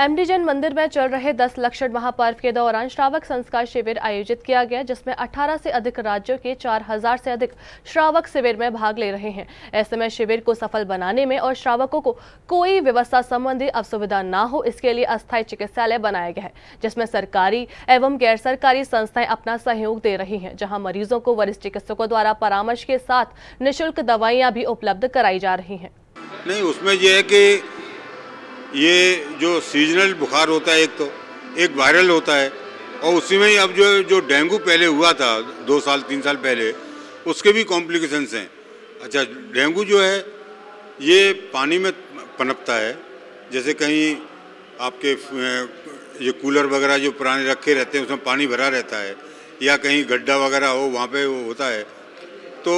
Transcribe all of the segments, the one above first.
MD Jain मंदिर में चल रहे 10 लक्षण महापर्व के दौरान श्रावक संस्कार शिविर आयोजित किया गया, जिसमें 18 से अधिक राज्यों के 4000 से अधिक श्रावक शिविर में भाग ले रहे हैं। ऐसे में शिविर को सफल बनाने में और श्रावकों को कोई व्यवस्था संबंधी असुविधा न हो, इसके लिए अस्थायी चिकित्सालय बनाया गया है, जिसमें सरकारी एवं गैर सरकारी संस्थाएँ अपना सहयोग दे रही है, जहाँ मरीजों को वरिष्ठ चिकित्सकों द्वारा परामर्श के साथ निःशुल्क दवाइयाँ भी उपलब्ध कराई जा रही है। नहीं, उसमें यह है कि ये जो सीजनल बुखार होता है एक तो एक वायरल होता है, और उसी में ही अब जो जो डेंगू पहले हुआ था, दो साल, तीन साल पहले, उसके भी कॉम्प्लिकेशंस हैं। अच्छा डेंगू जो है, ये पानी में पनपता है, जैसे कहीं आपके ये कूलर वगैरह जो पुराने रखे रहते हैं, उसमें पानी भरा रहता है, या कहीं गड्ढा वगैरह हो, वहाँ पे वो होता है तो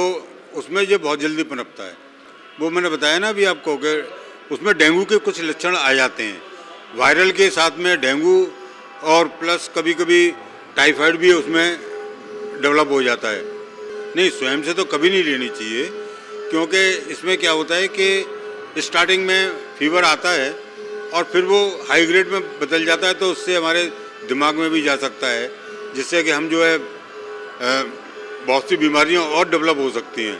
उसमें ये बहुत जल्दी पनपता है। वो मैंने बताया ना अभी आपको कि उसमें डेंगू के कुछ लक्षण आ जाते हैं। वायरल के साथ में डेंगू और प्लस कभी कभी टाइफाइड भी उसमें डेवलप हो जाता है। नहीं, स्वयं से तो कभी नहीं लेनी चाहिए, क्योंकि इसमें क्या होता है कि स्टार्टिंग में फीवर आता है और फिर वो हाई ग्रेड में बदल जाता है तो उससे हमारे दिमाग में भी जा सकता है, जिससे कि हम जो है बहुत सी बीमारियाँ और डेवलप हो सकती हैं।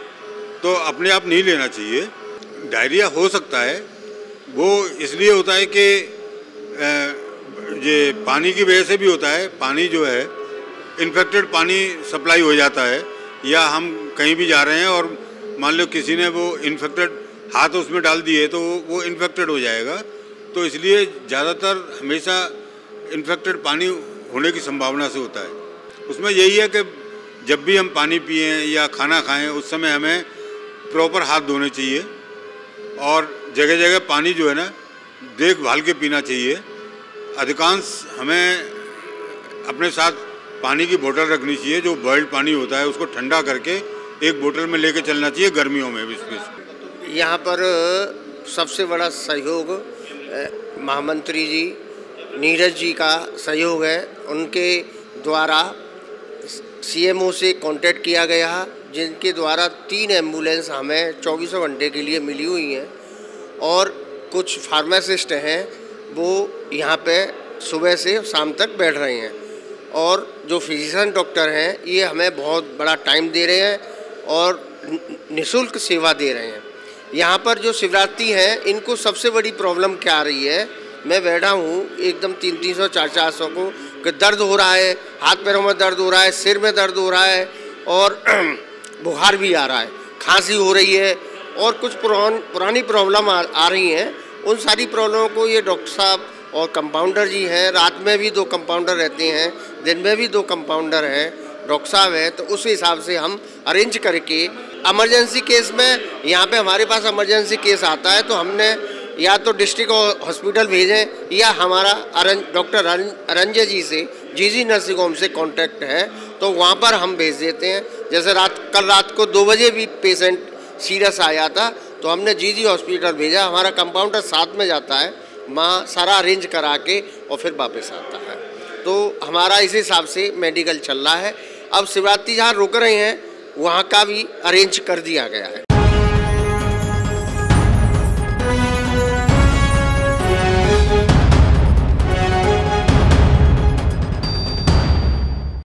तो अपने आप नहीं लेना चाहिए। डायरिया हो सकता है वो इसलिए होता है कि ये पानी की वजह से भी होता है, पानी जो है इन्फेक्टेड पानी सप्लाई हो जाता है, या हम कहीं भी जा रहे हैं और मान लो किसी ने वो इन्फेक्टेड हाथ उसमें डाल दिए तो वो इन्फेक्टेड हो जाएगा तो इसलिए ज़्यादातर हमेशा इन्फेक्टेड पानी होने की संभावना से होता है। उसमें यही है कि जब भी हम पानी पिए या खाना खाएँ, उस समय हमें प्रॉपर हाथ धोने चाहिए और जगह जगह पानी जो है ना, देखभाल के पीना चाहिए। अधिकांश हमें अपने साथ पानी की बोतल रखनी चाहिए, जो बॉइल्ड पानी होता है, उसको ठंडा करके एक बोतल में लेके चलना चाहिए गर्मियों में भी यहाँ पर सबसे बड़ा सहयोग महामंत्री जी, नीरज जी का सहयोग है। उनके द्वारा सीएमओ से कांटेक्ट किया गया, जिनके द्वारा तीन एंबुलेंस हमें चौबीसों घंटे के लिए मिली हुई हैं। और कुछ फार्मासिस्ट हैं, वो यहाँ पे सुबह से शाम तक बैठ रहे हैं। और जो फिजिशन डॉक्टर हैं, ये हमें बहुत बड़ा टाइम दे रहे हैं और निशुल्क सेवा दे रहे हैं। यहाँ पर जो शिवरात्रि हैं, इनको सबसे बड़ी प्रॉब्लम क्या आ रही है? मैं बैठा हूँ, एकदम तीन तीन सौ चार चार सौ को, कि दर्द हो रहा है, हाथ पैरों में दर्द हो रहा है, सिर में दर्द हो रहा है और बुखार भी आ रहा है। खांसी हो रही है और कुछ पुरान पुरानी प्रॉब्लम आ, आ रही हैं। उन सारी प्रॉब्लमों को ये डॉक्टर साहब और कंपाउंडर जी हैं। रात में भी दो कंपाउंडर रहते हैं दिन में भी दो कंपाउंडर हैं डॉक्टर साहब हैं। तो उस हिसाब से हम अरेंज करके एमरजेंसी केस में यहाँ पे हमारे पास एमरजेंसी केस आता है तो हमने या तो डिस्ट्रिक्ट हॉस्पिटल भेजें या हमारा अरंज डॉक्टर अरंजय जी से जी जी नर्सिंग होम से कांटेक्ट है तो वहाँ पर हम भेज देते हैं। जैसे रात कल रात को दो बजे भी पेशेंट सीरियस आया था तो हमने जी जी हॉस्पिटल भेजा। हमारा कंपाउंडर साथ में जाता है, माँ सारा अरेंज करा के और फिर वापस आता है। तो हमारा इस हिसाब से मेडिकल चल रहा है। अब शिवरात्रि जहाँ रुक रहे हैं, वहाँ का भी अरेंज कर दिया गया है।